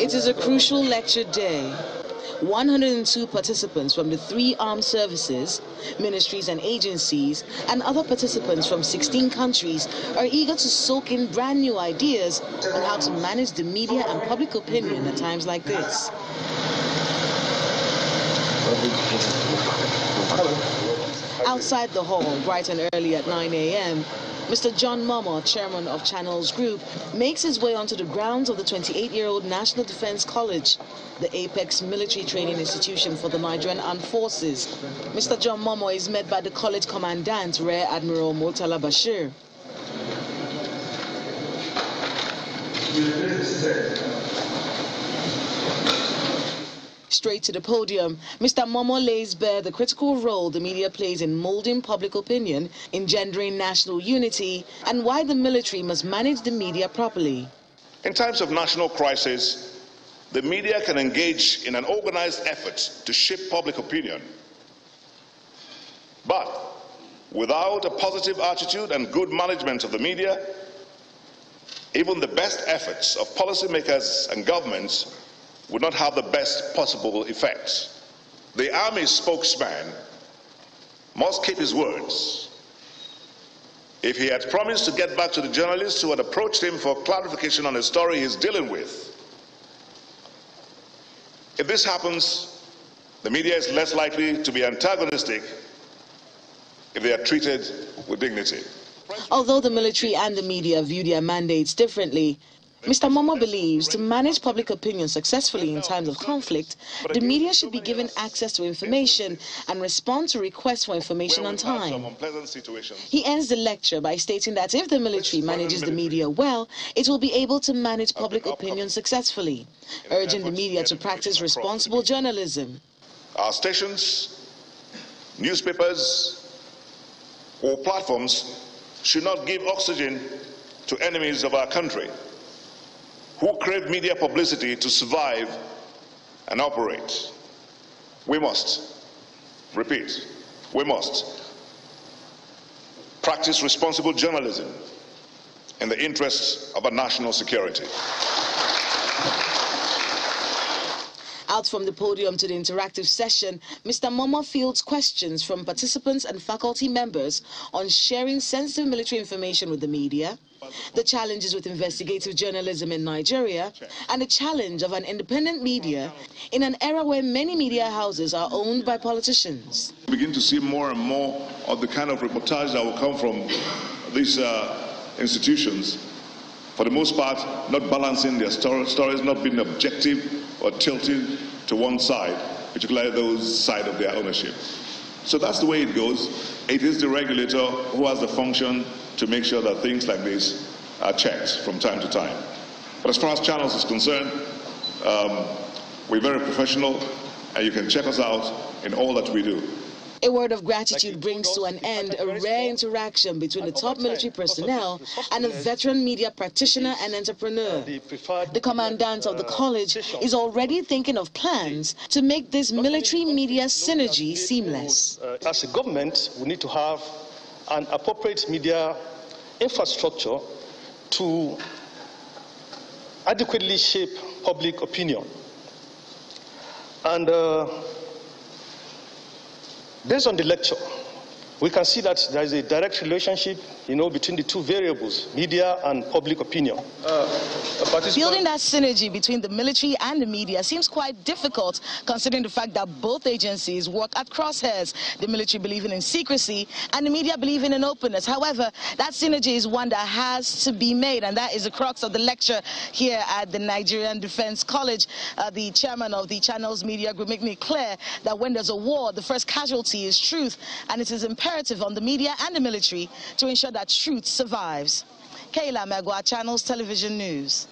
It is a crucial lecture day. 102 participants from the three armed services, ministries and agencies, and other participants from 16 countries are eager to soak in brand new ideas on how to manage the media and public opinion at times like this. Outside the hall, bright and early at 9 a.m., Mr. John Momoh, chairman of Channels Group, makes his way onto the grounds of the 28-year-old National Defense College, the apex military training institution for the Nigerian Armed Forces. Mr. John Momoh is met by the college commandant, Rear Admiral Murtala Bashir. Straight to the podium, Mr. Momoh lays bare the critical role the media plays in molding public opinion, engendering national unity, and why the military must manage the media properly. In times of national crisis, the media can engage in an organized effort to shape public opinion. But without a positive attitude and good management of the media, even the best efforts of policymakers and governments would not have the best possible effects. The army spokesman must keep his words. If he had promised to get back to the journalists who had approached him for clarification on a story he's dealing with, if this happens, the media is less likely to be antagonistic if they are treated with dignity. Although the military and the media view their mandates differently, Mr. Momoh believes to manage public opinion successfully in times of conflict, the media should be given access to information and respond to requests for information on time. He ends the lecture by stating that if the military manages the media well, it will be able to manage public opinion successfully, urging the media to practice responsible journalism. Our stations, newspapers, or platforms should not give oxygen to enemies of our country who crave media publicity to survive and operate. We must, repeat, we must practice responsible journalism in the interests of our national security. Out from the podium to the interactive session, Mr. Momoh fields questions from participants and faculty members on sharing sensitive military information with the media, the challenges with investigative journalism in Nigeria, and the challenge of an independent media in an era where many media houses are owned by politicians. We begin to see more and more of the kind of reportage that will come from these uh, institutions, for the most part, not balancing their stories, not being objective or tilting to one side, particularly those side of their ownership. So that's the way it goes. It is the regulator who has the function to make sure that things like this are checked from time to time. But as far as channels is concerned, um, we're very professional, and you can check us out in all that we do. A word of gratitude brings to an end a rare interaction between the top military personnel and a veteran media practitioner and entrepreneur. The commandant of the college is already thinking of plans to make this military media synergy seamless. Uh, as a government, we need to have an appropriate media infrastructure to adequately shape public opinion. And uh, Based on the lecture, we can see that there is a direct relationship, you know, between the two variables, media and public opinion. Uh, Building that synergy between the military and the media seems quite difficult, considering the fact that both agencies work at crosshairs. The military believing in secrecy and the media believing in openness. However, that synergy is one that has to be made, and that is the crux of the lecture here at the Nigerian Defense College. Uh, the chairman of the Channels Media Group made me clear that when there's a war, the first casualty is truth, and it is imperative imperative on the media and the military to ensure that truth survives. Kayla Megwa, Channels Television News.